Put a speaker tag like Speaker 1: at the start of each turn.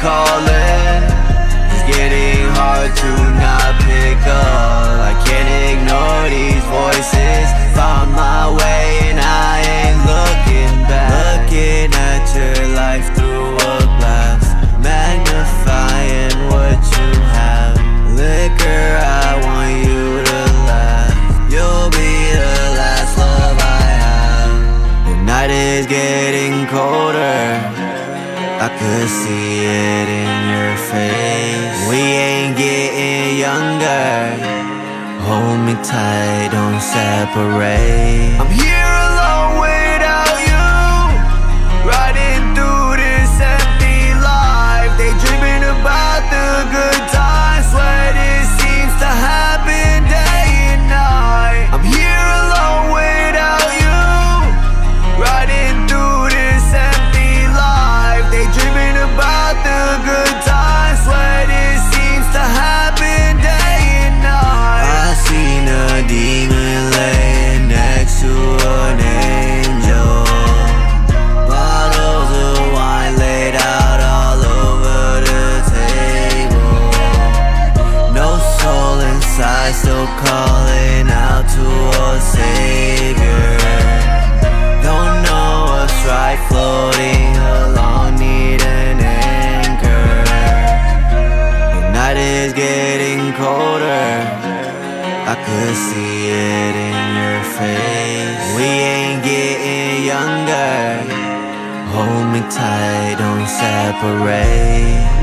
Speaker 1: calling It's getting hard to not pick up. I can't ignore these voices. Found my way and I ain't looking back. Looking at your life through a glass. Magnifying what you have. Liquor, I want you to laugh. You'll be the last love I have. The night is getting colder. I could see it. Tight, don't separate. I'm here calling out to a savior. Don't know what's right, floating along, need an anchor. The night is getting colder. I could see it in your face. We ain't getting younger. Hold me tight, don't separate.